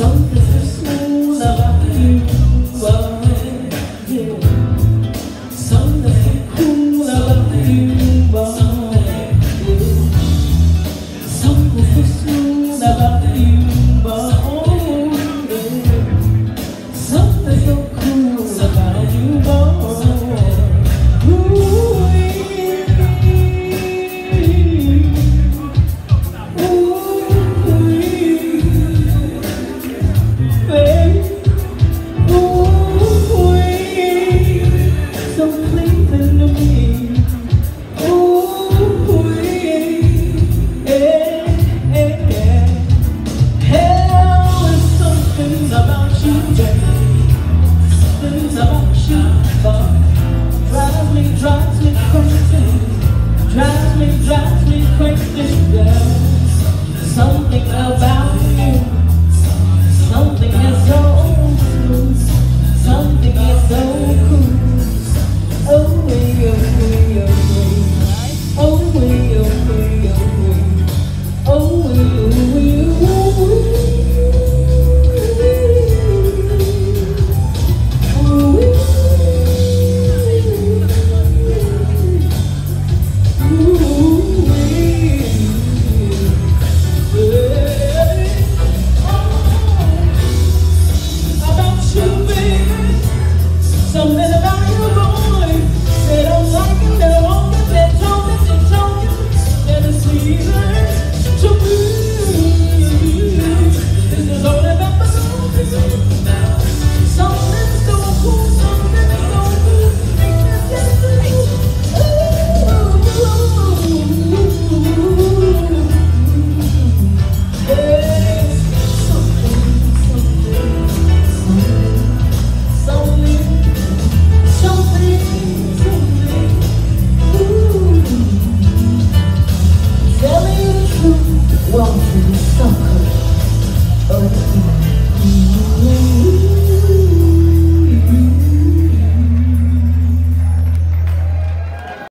走真。